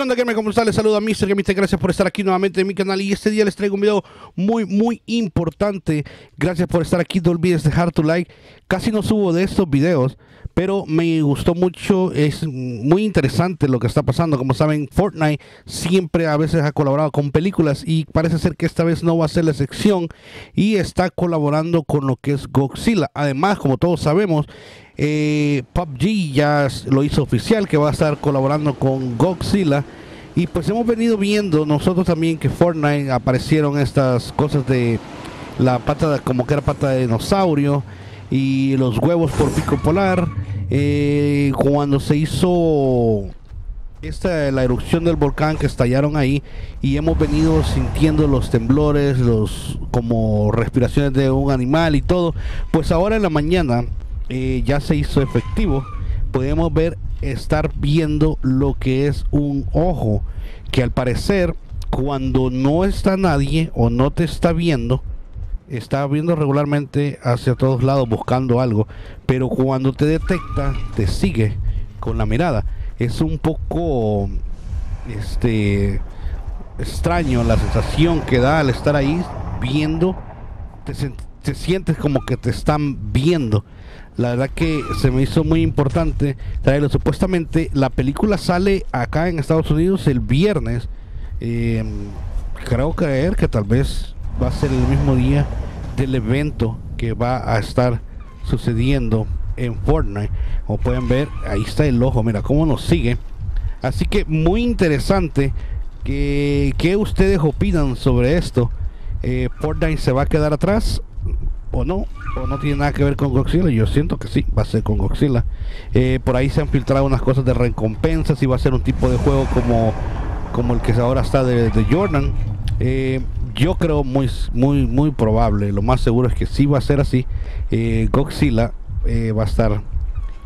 onda, Gamer? ¿Cómo está? Les saluda Mr. Gamer. Gracias por estar aquí nuevamente en mi canal. Y este día les traigo un video muy, muy importante. Gracias por estar aquí. No olvides dejar tu like. Casi no subo de estos videos, pero me gustó mucho. Es muy interesante lo que está pasando. Como saben, Fortnite siempre a veces ha colaborado con películas y parece ser que esta vez no va a ser la excepción. Y está colaborando con lo que es Godzilla. Además, como todos sabemos, eh, PUBG ya lo hizo oficial que va a estar colaborando con Godzilla. Y pues hemos venido viendo nosotros también que Fortnite aparecieron estas cosas de la pata de, como que era pata de dinosaurio y los huevos por pico polar. Eh, cuando se hizo esta la erupción del volcán que estallaron ahí y hemos venido sintiendo los temblores, los como respiraciones de un animal y todo. Pues ahora en la mañana eh, ya se hizo efectivo, podemos ver, estar viendo lo que es un ojo, que al parecer cuando no está nadie o no te está viendo, está viendo regularmente hacia todos lados buscando algo, pero cuando te detecta, te sigue con la mirada. Es un poco este extraño la sensación que da al estar ahí viendo, te, te sientes como que te están viendo la verdad que se me hizo muy importante traerlo. Supuestamente la película sale acá en Estados Unidos el viernes. Em, creo creer que tal vez va a ser el mismo día del evento que va a estar sucediendo en Fortnite. Como pueden ver, ahí está el ojo, mira cómo nos sigue. Así que muy interesante. que ¿Qué ustedes opinan sobre esto? Eh, ¿Fortnite se va a quedar atrás o no? o no tiene nada que ver con Godzilla. Yo siento que sí, va a ser con Godzilla. Eh, por ahí se han filtrado unas cosas de recompensas y va a ser un tipo de juego como, como el que ahora está de, Jordan. Eh, yo creo muy, muy, muy probable. Lo más seguro es que sí va a ser así. Eh, Godzilla va a estar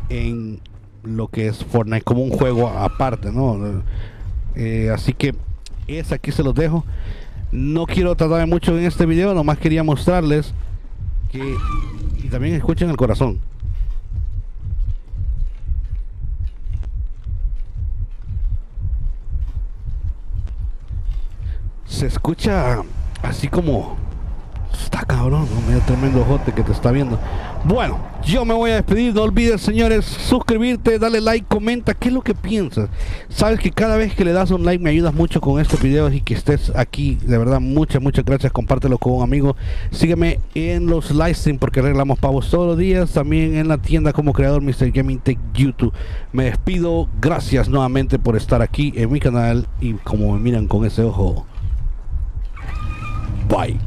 en lo que es Fortnite como un juego aparte, ¿no? así que es aquí se los dejo. No quiero tratar mucho en este video, nomás quería mostrarles que y también escuchen el corazón. Se escucha así como cabrón. Mira tremendo jote que te está viendo. Bueno, yo me voy a despedir. No olvides, señores, suscribirte, dale like, comenta qué es lo que piensas. Sabes que cada vez que le das un like me ayudas mucho con estos videos y que estés aquí. De verdad, muchas, muchas gracias. Compártelo con un amigo. Sígueme en los live stream porque arreglamos pavos todos los días. También en la tienda como creador Mr. Gaming Tech YouTube. Me despido. Gracias nuevamente por estar aquí en mi canal y como me miran con ese ojo. Bye.